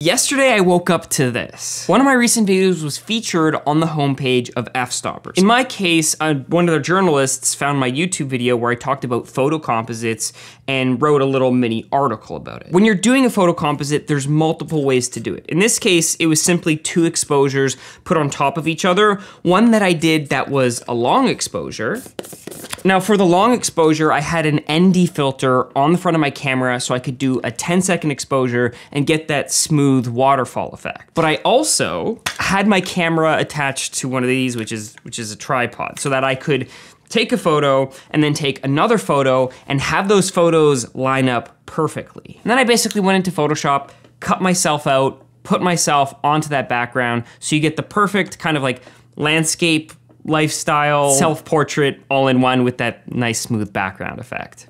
Yesterday I woke up to this. One of my recent videos was featured on the homepage of Fstoppers. In my case, uh, one of the journalists found my YouTube video where I talked about photo composites and wrote a little mini article about it. When you're doing a photo composite, there's multiple ways to do it. In this case, it was simply two exposures put on top of each other. One that I did that was a long exposure, now for the long exposure, I had an ND filter on the front of my camera so I could do a 10 second exposure and get that smooth waterfall effect. But I also had my camera attached to one of these, which is, which is a tripod, so that I could take a photo and then take another photo and have those photos line up perfectly. And then I basically went into Photoshop, cut myself out, put myself onto that background so you get the perfect kind of like landscape lifestyle, self-portrait all in one with that nice smooth background effect.